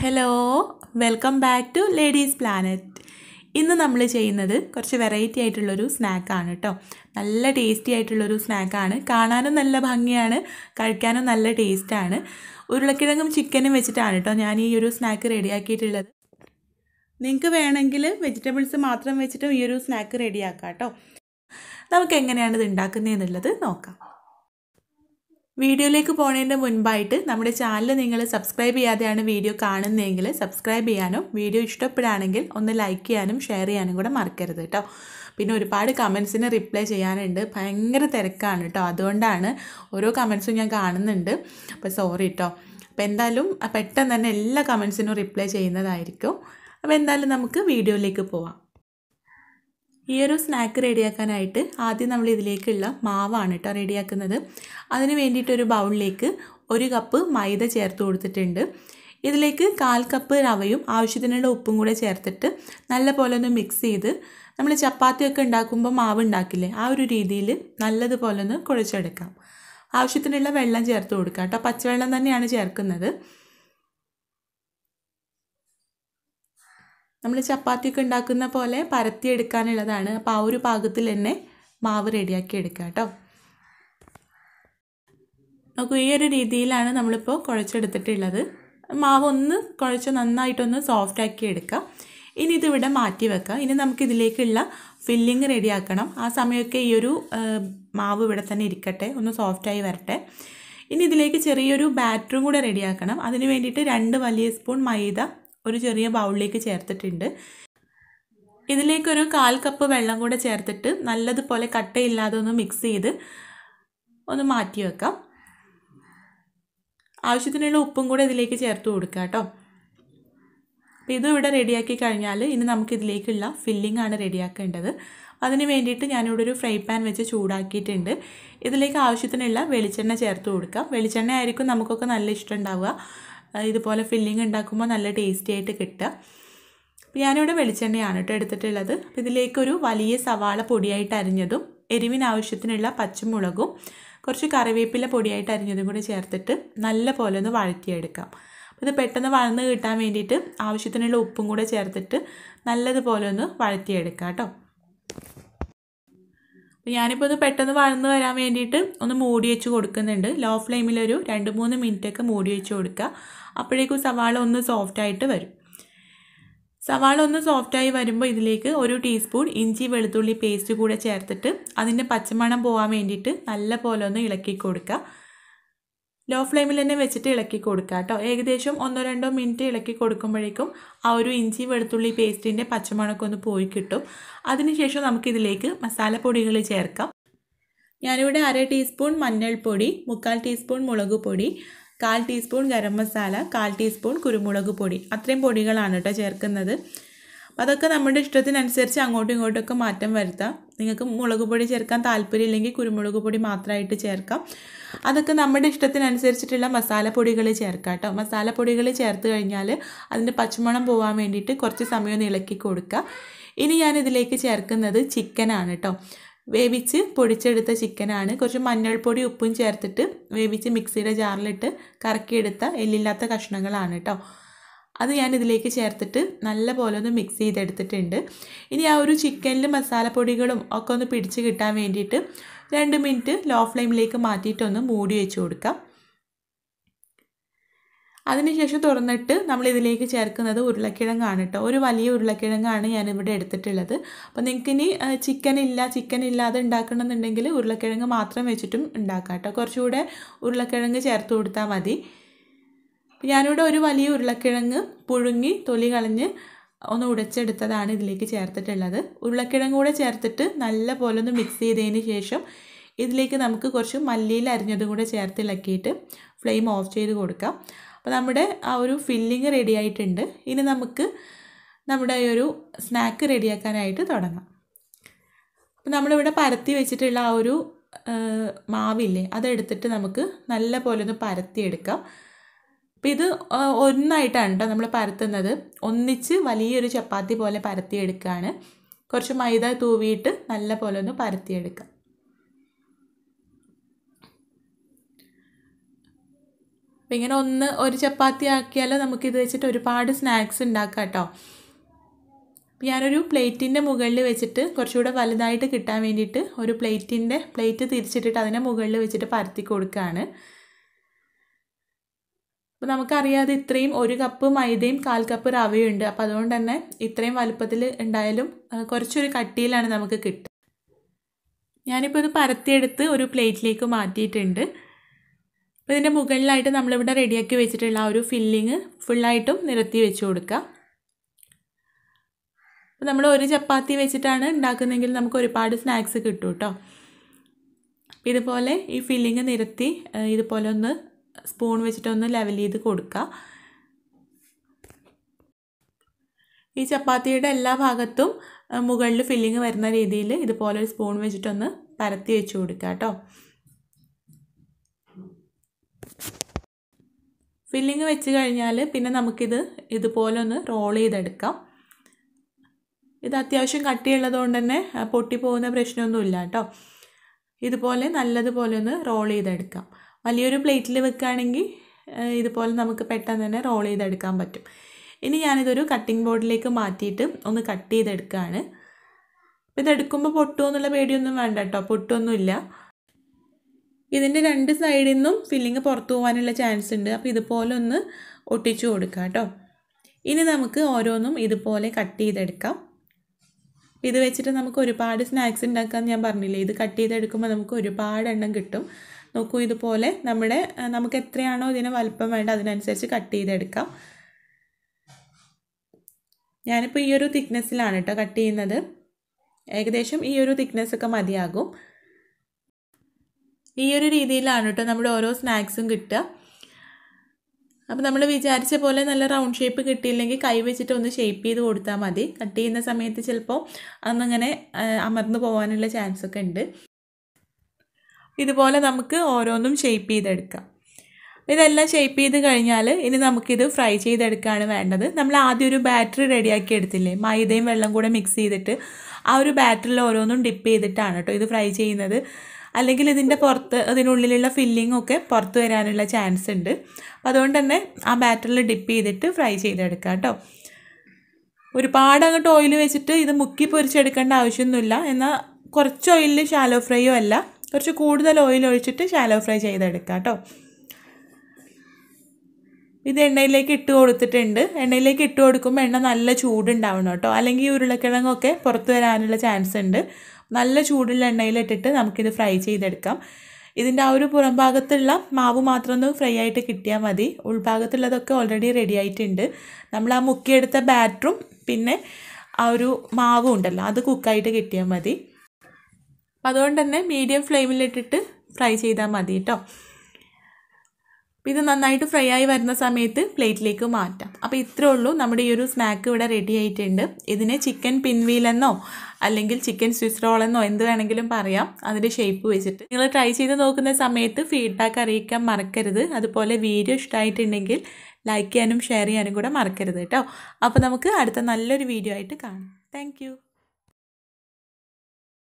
Hello welcome back to ladies planet ഇന്ന് നമ്മൾ ചെയ്യുന്നത് കുറച്ച് വെറൈറ്റി ആയിട്ടുള്ളൊരു സ്നാക്കാണ് കേട്ടോ നല്ല ടേസ്റ്റി ആയിട്ടുള്ളൊരു സ്നാക്കാണ് കാണാനും നല്ല ഭംഗിയാണ് കഴിക്കാനും നല്ല ടേസ്റ്റാണ് ഉരുളക്കിഴങ്ങും ചിക്കനും വെച്ചിട്ടാണ് കേട്ടോ ഞാൻ ഈ ഒരു സ്നാക്ക് റെഡിയാക്കിയിട്ടുള്ളത് നിങ്ങൾക്ക് വേണമെങ്കിൽ വെജിറ്റബിൾസ് മാത്രം വെച്ചിട്ടും ഈ ഒരു സ്നാക്ക് റെഡിയാക്കാം കേട്ടോ നമുക്ക് എങ്ങനെയാണ് ഇത് ഉണ്ടാക്കുന്നതെന്നുള്ളത് നോക്കാം. വീഡിയോയിലേക്ക് പോണതിന്റെ മുൻപായിട്ട് നമ്മുടെ ചാനൽ നിങ്ങൾ സബ്സ്ക്രൈബ് ചെയ്യാതെയാണ് വീഡിയോ കാണുന്നതെങ്കിൽ സബ്സ്ക്രൈബ് ചെയ്യാനും വീഡിയോ ഇഷ്ടപ്പെടുകയാണെങ്കിൽ ഒന്ന് ലൈക്ക് ചെയ്യാനും ഷെയർ ചെയ്യാനും കൂടെ മറക്കരുത് കേട്ടോ പിന്നെ ഒരുപാട് കമൻസിന് റിപ്ലൈ ചെയ്യാനുണ്ട്. ഭയങ്കര തിരക്കാണ് കേട്ടോ അതുകൊണ്ടാണ് ഓരോ കമൻസും ഞാൻ കാണുന്നുണ്ട്. അപ്പോൾ സോറി കേട്ടോ അപ്പോൾ എന്തായാലും പെട്ടെന്ന് തന്നെ എല്ലാ കമൻസിനും റിപ്ലൈ ചെയ്യുന്നതായിരിക്കും. അപ്പോൾ എന്തായാലും നമുക്ക് വീഡിയോയിലേക്ക് പോവാം. ഈ ഒരു സ്നാക്ക് റെഡിയാക്കാനായിട്ട് ആദ്യം നമ്മൾ ഇതിലേക്കുള്ള മാവാണ് കേട്ടോ റെഡിയാക്കുന്നത് അതിന് വേണ്ടിയിട്ട് ഒരു ബൗളിലേക്ക് ഒരു കപ്പ് മൈദ ചേർത്ത് കൊടുത്തിട്ടുണ്ട്. ഇതിലേക്ക് കാൽ കപ്പ് റവയും ആവശ്യത്തിനുള്ള ഉപ്പും കൂടെ ചേർത്തിട്ട് നല്ലപോലെ ഒന്ന് മിക്സ് ചെയ്ത് നമ്മൾ ചപ്പാത്തിയൊക്കെ ഉണ്ടാക്കുമ്പോൾ മാവ് ഉണ്ടാക്കില്ലേ ആ ഒരു രീതിയിൽ നല്ലതുപോലെ ഒന്ന് കുഴച്ചെടുക്കാം. ആവശ്യത്തിനുള്ള വെള്ളം ചേർത്ത് കൊടുക്കാം കേട്ടോ പച്ചവെള്ളം തന്നെയാണ് ചേർക്കുന്നത്. നമ്മൾ ചപ്പാത്തിയൊക്കെ ഉണ്ടാക്കുന്ന പോലെ പരത്തി പരത്തിയെടുക്കാനുള്ളതാണ് അപ്പോൾ ആ ഒരു പാകത്തിൽ തന്നെ മാവ് റെഡിയാക്കി എടുക്കുക കേട്ടോ. നോക്കൂ ഈ ഒരു രീതിയിലാണ് നമ്മളിപ്പോൾ കുഴച്ചെടുത്തിട്ടുള്ളത്. മാവ് ഒന്ന് കുഴച്ച് നന്നായിട്ടൊന്ന് സോഫ്റ്റ് ആക്കി എടുക്കാം. ഇനി ഇതിവിടെ മാറ്റി വെക്കാം. ഇനി നമുക്ക് ഇതിലേക്കുള്ള ഫില്ലിങ് റെഡിയാക്കണം. ആ സമയമൊക്കെ ഈ ഒരു മാവ് ഇവിടെ തന്നെ ഇരിക്കട്ടെ. ഒന്ന് സോഫ്റ്റായി വരട്ടെ. ഇനി ഇതിലേക്ക് ചെറിയൊരു ബാറ്ററും കൂടെ റെഡിയാക്കണം. അതിന് വേണ്ടിയിട്ട് രണ്ട് വലിയ സ്പൂൺ മൈദ ഒരു ചെറിയ ബൗളിലേക്ക് ചേർത്തിട്ടുണ്ട്. ഇതിലേക്കൊരു കാൽ കപ്പ് വെള്ളം കൂടെ ചേർത്തിട്ട് നല്ലതുപോലെ കട്ടയില്ലാതെ ഒന്ന് മിക്സ് ചെയ്ത് ഒന്ന് മാറ്റി വെക്കാം. ആവശ്യത്തിനുള്ള ഉപ്പും കൂടെ ഇതിലേക്ക് ചേർത്ത് കൊടുക്കുക കേട്ടോ. അപ്പോൾ ഇതും ഇവിടെ റെഡിയാക്കി കഴിഞ്ഞാൽ ഇനി നമുക്ക് ഇതിലേക്കുള്ള ഫില്ലിംഗ് ആണ് റെഡിയാക്കേണ്ടത്. അതിന് വേണ്ടിയിട്ട് ഞാനിവിടെ ഒരു ഫ്രൈ പാൻ വെച്ച് ചൂടാക്കിയിട്ടുണ്ട്. ഇതിലേക്ക് ആവശ്യത്തിനുള്ള വെളിച്ചെണ്ണ ചേർത്ത് കൊടുക്കാം. വെളിച്ചെണ്ണ ആയിരിക്കും നമുക്കൊക്കെ നല്ല ഇഷ്ടം ഉണ്ടാവുക. ഇതുപോലെ ഫില്ലിംഗ് ഉണ്ടാക്കുമ്പോൾ നല്ല ടേസ്റ്റി ആയിട്ട് കിട്ടുക. അപ്പോൾ ഞാനിവിടെ വെളിച്ചെണ്ണയാണ് കേട്ടോ എടുത്തിട്ടുള്ളത്. അപ്പോൾ ഇതിലേക്കൊരു വലിയ സവാള പൊടിയായിട്ട് അരിഞ്ഞതും എരിവിന് ആവശ്യത്തിനുള്ള പച്ചമുളകും കുറച്ച് കറിവേപ്പില പൊടിയായിട്ട് അരിഞ്ഞതും കൂടി ചേർത്തിട്ട് നല്ല പോലെ ഒന്ന് വഴറ്റിയെടുക്കാം. അപ്പോൾ ഇത് പെട്ടെന്ന് വഴന്ന് കിട്ടാൻ വേണ്ടിയിട്ട് ആവശ്യത്തിനുള്ള ഉപ്പും കൂടെ ചേർത്തിട്ട് നല്ലതുപോലെ ഒന്ന് വഴറ്റിയെടുക്കാം കേട്ടോ. ഞാനിപ്പോൾ ഒന്ന് പെട്ടെന്ന് വഴന്ന് വരാൻ വേണ്ടിയിട്ട് ഒന്ന് മൂടി വെച്ച് കൊടുക്കുന്നുണ്ട്. ലോ ഫ്ലെയിമിലൊരു രണ്ട് മൂന്ന് മിനിറ്റൊക്കെ മൂടി വെച്ച് കൊടുക്കുക. അപ്പോഴേക്കും സവാള ഒന്ന് സോഫ്റ്റായിട്ട് വരും. സവാള ഒന്ന് സോഫ്റ്റായി വരുമ്പോൾ ഇതിലേക്ക് ഒരു ടീസ്പൂൺ ഇഞ്ചി വെളുത്തുള്ളി പേസ്റ്റ് കൂടെ ചേർത്തിട്ട് അതിന്റെ പച്ചമണം പോകാൻ വേണ്ടിയിട്ട് നല്ല പോലെ ഒന്ന് ഇളക്കി കൊടുക്കുക. ലോ ഫ്ലെയിമിൽ തന്നെ വെച്ചിട്ട് ഇളക്കി കൊടുക്കുക കേട്ടോ. ഏകദേശം ഒന്നോ രണ്ടോ മിനിറ്റ് ഇളക്കി കൊടുക്കുമ്പോഴേക്കും ആ ഒരു ഇഞ്ചി വെളുത്തുള്ളി പേസ്റ്റിന്റെ പച്ചമുണക്കൊന്ന് പോയി കിട്ടും. അതിനുശേഷം നമുക്കിതിലേക്ക് മസാലപ്പൊടികൾ ചേർക്കാം. ഞാനിവിടെ അര ടീസ്പൂൺ മഞ്ഞൾപ്പൊടി മുക്കാൽ ടീസ്പൂൺ മുളക് പൊടി കാൽ ടീസ്പൂൺ ഗരം മസാല കാൽ ടീസ്പൂൺ കുരുമുളക് പൊടി. അത്രയും പൊടികളാണ് കേട്ടോ ചേർക്കുന്നത്. അതൊക്കെ നമ്മുടെ ഇഷ്ടത്തിനനുസരിച്ച് അങ്ങോട്ടും ഇങ്ങോട്ടൊക്കെ മാറ്റം വരുത്താം. നിങ്ങൾക്ക് മുളക് പൊടി ചേർക്കാൻ താല്പര്യമില്ലെങ്കിൽ കുരുമുളക് പൊടി മാത്രമായിട്ട് ചേർക്കാം. അതൊക്കെ നമ്മുടെ ഇഷ്ടത്തിനനുസരിച്ചിട്ടുള്ള മസാലപ്പൊടികൾ ചേർക്കാം കേട്ടോ. മസാലപ്പൊടികൾ ചേർത്ത് കഴിഞ്ഞാൽ അതിന്റെ പച്ചമണം പോകാൻ വേണ്ടിയിട്ട് കുറച്ച് സമയം ഇളക്കി കൊടുക്കുക. ഇനി ഞാനിതിലേക്ക് ചേർക്കുന്നത് ചിക്കനാണ് കേട്ടോ. വേവിച്ച് പൊടിച്ചെടുത്ത ചിക്കനാണ് കുറച്ച് മഞ്ഞൾപ്പൊടി ഉപ്പും ചേർത്തിട്ട് വേവിച്ച് മിക്സിയുടെ ജാറിലിട്ട് കറക്കിയെടുത്ത എല്ലില്ലാത്ത കഷ്ണങ്ങളാണ് കേട്ടോ. അത് ഞാൻ ഇതിലേക്ക് ചേർത്തിട്ട് നല്ല പോലെ ഒന്ന് മിക്സ് ചെയ്തെടുത്തിട്ടുണ്ട്. ഇനി ആ ഒരു ചിക്കനിൽ മസാലപ്പൊടികളും ഒക്കെ ഒന്ന് പിടിച്ച് കിട്ടാൻ വേണ്ടിയിട്ട് രണ്ട് മിനിറ്റ് ലോ ഫ്ലെയിമിലേക്ക് മാറ്റിയിട്ടൊന്ന് മൂടി വെച്ച് കൊടുക്കാം. അതിനുശേഷം തുറന്നിട്ട് നമ്മൾ ഇതിലേക്ക് ചേർക്കുന്നത് ഉരുളക്കിഴങ്ങാണ് കേട്ടോ ഒരു വലിയ ഉരുളക്കിഴങ്ങാണ് ഞാനിവിടെ എടുത്തിട്ടുള്ളത്. അപ്പോൾ നിങ്ങൾക്ക് ഇനി ചിക്കൻ ഇല്ല ചിക്കൻ ഇല്ലാതെ ഉണ്ടാക്കണമെന്നുണ്ടെങ്കിൽ ഉരുളക്കിഴങ്ങ് മാത്രം വെച്ചിട്ടും ഉണ്ടാക്കാം കേട്ടോ കുറച്ചുകൂടെ ഉരുളക്കിഴങ്ങ് ചേർത്ത് കൊടുത്താൽ മതി. ഞാനിവിടെ ഒരു വലിയ ഉരുളക്കിഴങ്ങ് പുഴുങ്ങി തൊലി കളഞ്ഞ് ഒന്ന് ഉടച്ചെടുത്തതാണ് ഇതിലേക്ക് ചേർത്തിട്ടുള്ളത്. ഉരുളക്കിഴങ്ങ് കൂടെ ചേർത്തിട്ട് നല്ല പോലെ ഒന്ന് മിക്സ് ചെയ്തതിന് ശേഷം ഇതിലേക്ക് നമുക്ക് കുറച്ച് മല്ലിയിൽ അരിഞ്ഞതും കൂടെ ചേർത്ത് ഇളക്കിയിട്ട് ഫ്ലെയിം ഓഫ് ചെയ്ത് കൊടുക്കാം. അപ്പോൾ നമ്മുടെ ആ ഒരു ഫില്ലിങ് റെഡി ആയിട്ടുണ്ട്. ഇനി നമുക്ക് നമ്മുടെ ഈ ഒരു സ്നാക്ക് റെഡിയാക്കാനായിട്ട് തുടങ്ങാം. അപ്പോൾ നമ്മളിവിടെ പരത്തി വെച്ചിട്ടുള്ള ആ ഒരു മാവില്ലേ അതെടുത്തിട്ട് നമുക്ക് നല്ല പോലെ ഒന്ന് പരത്തിയെടുക്കാം. അപ്പോൾ ഇത് ഒന്നായിട്ടാണ് കേട്ടോ നമ്മൾ പരത്തുന്നത്. ഒന്നിച്ച് വലിയൊരു ചപ്പാത്തി പോലെ പരത്തിയെടുക്കുകയാണ് കുറച്ച് മൈദ തൂവിയിട്ട് നല്ല പോലെ ഒന്ന് പരത്തിയെടുക്കാം. അപ്പം ഇങ്ങനെ ഒന്ന് ഒരു ചപ്പാത്തി ആക്കിയാൽ നമുക്കിത് വെച്ചിട്ട് ഒരുപാട് സ്നാക്സ് ഉണ്ടാക്കാം കേട്ടോ ഞാനൊരു പ്ലേറ്റിന്റെ മുകളിൽ വെച്ചിട്ട് കുറച്ചുകൂടെ വലുതായിട്ട് കിട്ടാൻ വേണ്ടിയിട്ട് ഒരു പ്ലേറ്റിന്റെ പ്ലേറ്റ് തിരിച്ചിട്ടിട്ട് അതിന്റെ മുകളിൽ വെച്ചിട്ട് പരത്തി കൊടുക്കുകയാണ് അപ്പോൾ നമുക്കറിയാതെ ഇത്രയും ഒരു കപ്പ് മൈദയും കാൽ കപ്പ് റവയും ഉണ്ട് അപ്പോൾ അതുകൊണ്ട് തന്നെ ഇത്രയും വലുപ്പത്തിൽ ഉണ്ടായാലും കുറച്ചൊരു കട്ടിയിലാണ് നമുക്ക് കിട്ടുക. ഞാനിപ്പോൾ ഇത് പരത്തിയെടുത്ത് ഒരു പ്ലേറ്റിലേക്ക് മാറ്റിയിട്ടുണ്ട്. അപ്പോൾ ഇതിന്റെ മുകളിലായിട്ട് നമ്മളിവിടെ റെഡിയാക്കി വെച്ചിട്ടുള്ള ആ ഒരു ഫില്ലിങ് ഫുള്ളായിട്ടും നിരത്തി വെച്ച് കൊടുക്കുക. അപ്പോൾ നമ്മൾ ഒരു ചപ്പാത്തി വെച്ചിട്ടാണ് ഉണ്ടാക്കുന്നതെങ്കിൽ നമുക്ക് ഒരുപാട് സ്നാക്സ് കിട്ടും കേട്ടോ ഇതുപോലെ ഈ ഫില്ലിങ് നിരത്തി ഇതുപോലെ ഒന്ന് സ്പൂൺ വെച്ചിട്ടൊന്ന് ലെവൽ ചെയ്ത് കൊടുക്കുക ഈ ചപ്പാത്തിയുടെ എല്ലാ ഭാഗത്തും മുകളിൽ ഫില്ലിങ് വരുന്ന രീതിയിൽ ഇതുപോലെ ഒരു സ്പൂൺ വെച്ചിട്ടൊന്ന് പരത്തി വെച്ച് കൊടുക്കുക കേട്ടോ. ഫില്ലിങ് വെച്ച് കഴിഞ്ഞാൽ പിന്നെ നമുക്കിത് ഇതുപോലെ ഒന്ന് റോൾ ചെയ്തെടുക്കാം. ഇത് അത്യാവശ്യം കട്ടിയുള്ളത് കൊണ്ട് തന്നെ പൊട്ടിപ്പോകുന്ന പ്രശ്നമൊന്നുമില്ല കേട്ടോ. ഇതുപോലെ നല്ലതുപോലെ ഒന്ന് റോൾ ചെയ്തെടുക്കാം. വലിയൊരു പ്ലേറ്റിൽ വെക്കുകയാണെങ്കിൽ ഇതുപോലെ നമുക്ക് പെട്ടെന്ന് തന്നെ റോൾ ചെയ്തെടുക്കാൻ പറ്റും. ഇനി ഞാനിതൊരു കട്ടിംഗ് ബോർഡിലേക്ക് മാറ്റിയിട്ട് ഒന്ന് കട്ട് ചെയ്തെടുക്കുകയാണ്. ഇതെടുക്കുമ്പോൾ പൊട്ടുമോ എന്നുള്ള പേടിയൊന്നും വേണ്ട കേട്ടോ പൊട്ടൊന്നുമില്ല. ഇതിന്റെ രണ്ട് സൈഡിൽ നിന്നും ഫില്ലിങ് പുറത്തു പോകാനുള്ള ചാൻസ് ഉണ്ട്. അപ്പോൾ ഇതുപോലെ ഒന്ന് ഒട്ടിച്ചു കൊടുക്കുക കേട്ടോ. ഇനി നമുക്ക് ഓരോന്നും ഇതുപോലെ കട്ട് ചെയ്തെടുക്കാം. ഇത് വെച്ചിട്ട് നമുക്ക് ഒരുപാട് സ്നാക്സ് ഉണ്ടാക്കാൻ ഞാൻ പറഞ്ഞില്ലേ ഇത് കട്ട് ചെയ്തെടുക്കുമ്പോൾ നമുക്ക് ഒരുപാട് എണ്ണം കിട്ടും. നോക്കൂ ഇതുപോലെ നമ്മുടെ നമുക്ക് എത്രയാണോ ഇതിന് വലുപ്പം വേണ്ട അതിനനുസരിച്ച് കട്ട് ചെയ്തെടുക്കാം. ഞാനിപ്പോൾ ഈ ഒരു തിക്നെസ്സിലാണ് കേട്ടോ കട്ട് ചെയ്യുന്നത്. ഏകദേശം ഈ ഒരു തിക്നെസ് ഒക്കെ മതിയാകും. ഈ ഒരു രീതിയിലാണ് കേട്ടോ നമ്മുടെ ഓരോ സ്നാക്സും കിട്ടുക. അപ്പോൾ നമ്മൾ വിചാരിച്ച പോലെ നല്ല റൗണ്ട് ഷേപ്പ് കിട്ടിയില്ലെങ്കിൽ കൈ വെച്ചിട്ട് ഒന്ന് ഷേപ്പ് ചെയ്ത് കൊടുത്താൽ മതി. കട്ട് ചെയ്യുന്ന സമയത്ത് ചിലപ്പോൾ അന്നങ്ങനെ അമർന്നു പോകാനുള്ള ചാൻസ് ഒക്കെ ഉണ്ട്. ഇതുപോലെ നമുക്ക് ഓരോന്നും ഷേപ്പ് ചെയ്തെടുക്കാം. ഇതെല്ലാം ഷേപ്പ് ചെയ്ത് കഴിഞ്ഞാൽ ഇനി നമുക്കിത് ഫ്രൈ ചെയ്തെടുക്കുകയാണ് വേണ്ടത്. നമ്മൾ ആദ്യം ഒരു ബാറ്ററി റെഡിയാക്കി എടുത്തില്ലേ? മൈദയും വെള്ളം കൂടെ മിക്സ് ചെയ്തിട്ട് ആ ഒരു ബാറ്ററിൽ ഓരോന്നും ഡിപ്പ് ചെയ്തിട്ടാണ് കേട്ടോ ഇത് ഫ്രൈ ചെയ്യുന്നത്. അല്ലെങ്കിൽ ഇതിന്റെ പുറത്ത് അതിനുള്ളിലുള്ള ഫില്ലിംഗ് ഒക്കെ പുറത്ത് വരാനുള്ള ചാൻസ് ഉണ്ട്. അപ്പോൾ അതുകൊണ്ട് തന്നെ ആ ബാറ്ററിൽ ഡിപ്പ് ചെയ്തിട്ട് ഫ്രൈ ചെയ്തെടുക്കാം കേട്ടോ. ഒരുപാട് അങ്ങോട്ട് ഓയിൽ വെച്ചിട്ട് ഇത് മുക്കി പൊരിച്ചെടുക്കേണ്ട ആവശ്യമൊന്നുമില്ല. എന്നാൽ കുറച്ച് ഓയിലിൽ ഷാലോ ഫ്രൈയോ അല്ല കുറച്ച് കൂടുതൽ ഓയിൽ ഒഴിച്ചിട്ട് ഷാലോ ഫ്രൈ ചെയ്തെടുക്കാം കേട്ടോ ഇത് എണ്ണയിലേക്ക് ഇട്ട് കൊടുത്തിട്ടുണ്ട്. എണ്ണയിലേക്ക് ഇട്ട് കൊടുക്കുമ്പോൾ എണ്ണ നല്ല ചൂടുണ്ടാവണം കേട്ടോ അല്ലെങ്കിൽ ഈ ഉരുളക്കിഴങ്ങൊക്കെ പുറത്ത് വരാനുള്ള ചാൻസ് ഉണ്ട്. നല്ല ചൂടുള്ള എണ്ണയിലിട്ടിട്ട് നമുക്കിത് ഫ്രൈ ചെയ്തെടുക്കാം. ഇതിന്റെ ആ ഒരു പുറം ഭാഗത്തുള്ള മാവ് മാത്രം ഒന്ന് ഫ്രൈ ആയിട്ട് കിട്ടിയാൽ മതി. ഉൾഭാഗത്തുള്ളതൊക്കെ ഓൾറെഡി റെഡി ആയിട്ടുണ്ട്. നമ്മൾ ആ മുക്കിയെടുത്ത ബാറ്ററും പിന്നെ ആ ഒരു മാവും ഉണ്ടല്ലോ അത് കുക്കായിട്ട് കിട്ടിയാൽ മതി. അതുകൊണ്ട് തന്നെ മീഡിയം ഫ്ലെയിമിലിട്ടിട്ട് ഫ്രൈ ചെയ്താൽ മതി കേട്ടോ ഇത് നന്നായിട്ട് ഫ്രൈ ആയി വരുന്ന സമയത്ത് പ്ലേറ്റിലേക്ക് മാറ്റാം. അപ്പോൾ ഇത്രേ ഉള്ളൂ. നമ്മുടെ ഈ ഒരു സ്നാക്ക് ഇവിടെ റെഡി ആയിട്ടുണ്ട്. ഇതിനെ ചിക്കൻ പിൻവീലെന്നോ അല്ലെങ്കിൽ ചിക്കൻ സ്വിസ് എന്നോ എന്ത് വേണമെങ്കിലും പറയാം. അതിന്റെ ഷേപ്പ് വെച്ചിട്ട്. നിങ്ങൾ ട്രൈ ചെയ്ത് നോക്കുന്ന സമയത്ത് ഫീഡ്ബാക്ക് അറിയിക്കാൻ മറക്കരുത്. അതുപോലെ വീഡിയോ ഇഷ്ടമായിട്ടുണ്ടെങ്കിൽ ലൈക്ക് ചെയ്യാനും ഷെയർ ചെയ്യാനും കൂടെ മറക്കരുത് കേട്ടോ അപ്പോൾ നമുക്ക് അടുത്ത നല്ലൊരു വീഡിയോ ആയിട്ട് കാണാം. താങ്ക്